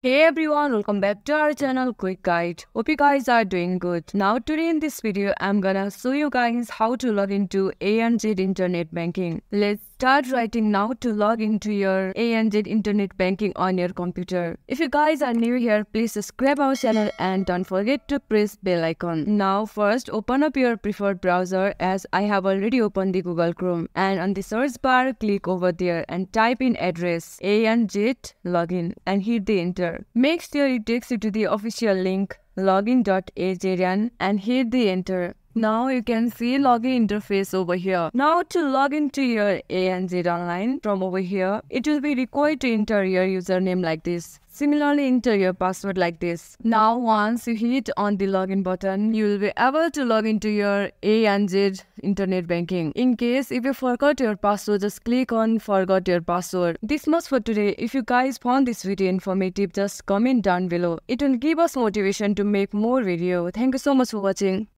Hey everyone, welcome back to our channel Quick Guide. Hope you guys are doing good. Now today in this video, I'm gonna show you guys how to log into ANZ Internet Banking. Let's start writing now to log into your ANZ Internet Banking on your computer. If you guys are new here, please subscribe our channel and don't forget to press bell icon. Now first open up your preferred browser as I have already opened the Google Chrome and on the search bar click over there and type in address ANZ login and hit the enter Make sure it takes you to the official link login.azrn and hit the enter. Now you can see login interface over here. Now to log into your ANZ online from over here, it will be required to enter your username like this. Similarly, enter your password like this. Now, once you hit on the login button, you will be able to log into your ANZ internet banking. In case if you forgot your password, just click on forgot your password. This much for today. If you guys found this video informative, just comment down below. It will give us motivation to make more video. Thank you so much for watching.